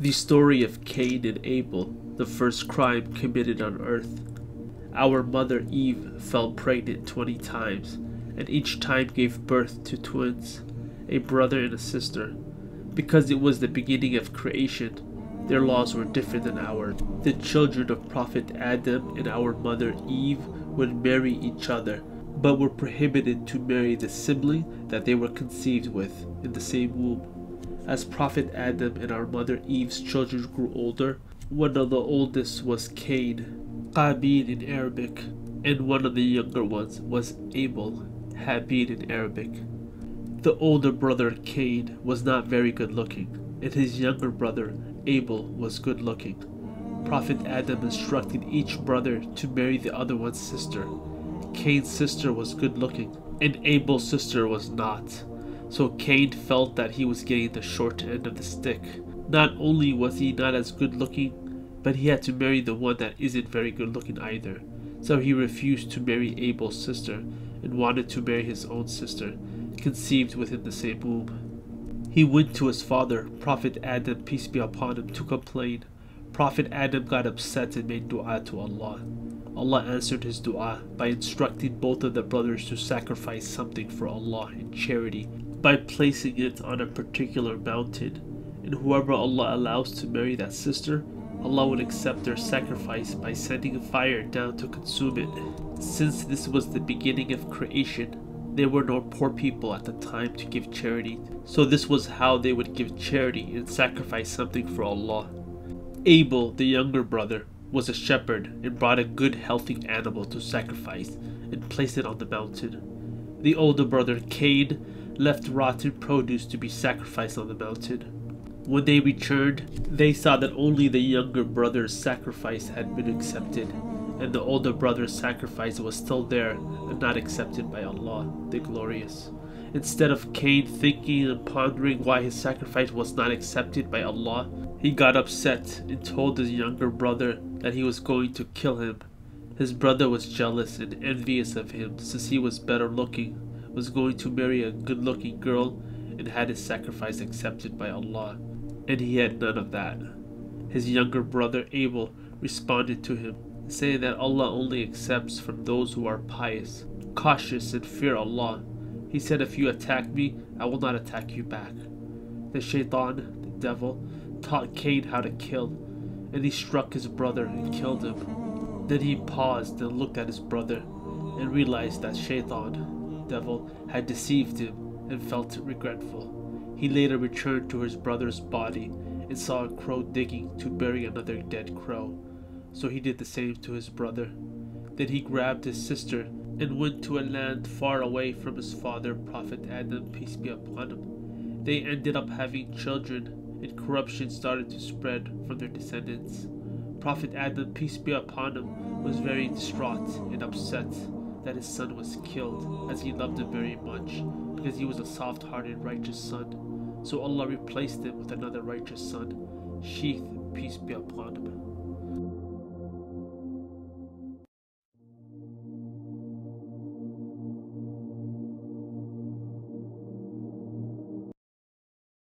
The story of Cain and Abel, the first crime committed on earth. Our mother Eve fell pregnant 20 times, and each time gave birth to twins, a brother and a sister. Because it was the beginning of creation, their laws were different than ours. The children of Prophet Adam and our mother Eve would marry each other, but were prohibited to marry the sibling that they were conceived with in the same womb. As Prophet Adam and our mother Eve's children grew older, one of the oldest was Cain, Qabil in Arabic, and one of the younger ones was Abel, Habil in Arabic. The older brother Cain was not very good looking, and his younger brother Abel was good looking. Prophet Adam instructed each brother to marry the other one's sister. Cain's sister was good looking, and Abel's sister was not. So Cain felt that he was getting the short end of the stick. Not only was he not as good looking, but he had to marry the one that isn't very good looking either. So he refused to marry Abel's sister and wanted to marry his own sister, conceived within the same womb. He went to his father, Prophet Adam, peace be upon him, to complain. Prophet Adam got upset and made dua to Allah. Allah answered his dua by instructing both of the brothers to sacrifice something for Allah in charity by placing it on a particular mountain, and whoever Allah allows to marry that sister, Allah would accept their sacrifice by sending fire down to consume it. Since this was the beginning of creation, there were no poor people at the time to give charity, so this was how they would give charity and sacrifice something for Allah. Abel, the younger brother, was a shepherd and brought a good healthy animal to sacrifice and placed it on the mountain. The older brother, Cain, left rotten produce to be sacrificed on the mountain. When they returned, they saw that only the younger brother's sacrifice had been accepted, and the older brother's sacrifice was still there and not accepted by Allah, the Glorious. Instead of Cain thinking and pondering why his sacrifice was not accepted by Allah, he got upset and told his younger brother that he was going to kill him. His brother was jealous and envious of him since he was better looking was going to marry a good looking girl and had his sacrifice accepted by Allah, and he had none of that. His younger brother Abel responded to him, saying that Allah only accepts from those who are pious, cautious, and fear Allah. He said, If you attack me, I will not attack you back. The shaitan, the devil, taught Cain how to kill, and he struck his brother and killed him. Then he paused and looked at his brother and realized that shaitan, devil had deceived him and felt regretful. He later returned to his brother's body and saw a crow digging to bury another dead crow. So he did the same to his brother. Then he grabbed his sister and went to a land far away from his father, Prophet Adam, peace be upon him. They ended up having children, and corruption started to spread from their descendants. Prophet Adam, peace be upon him, was very distraught and upset that his son was killed, as he loved him very much, because he was a soft hearted, righteous son. So Allah replaced him with another righteous son, Sheeth, peace be upon him.